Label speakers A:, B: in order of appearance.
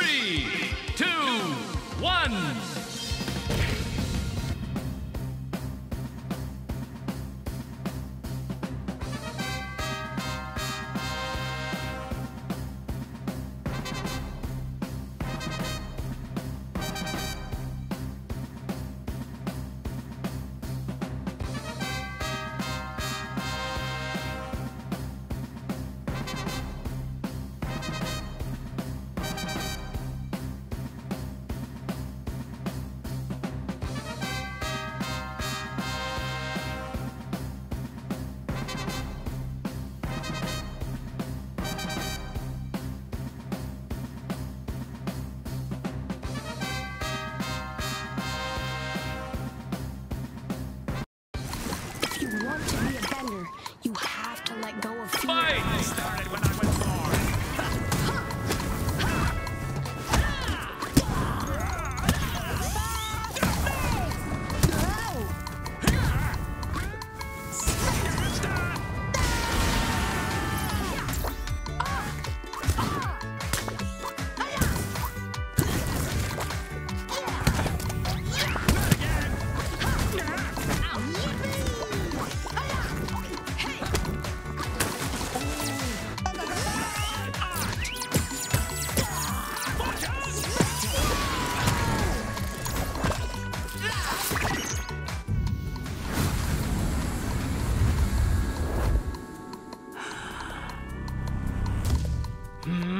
A: Three, two, one. Hmm?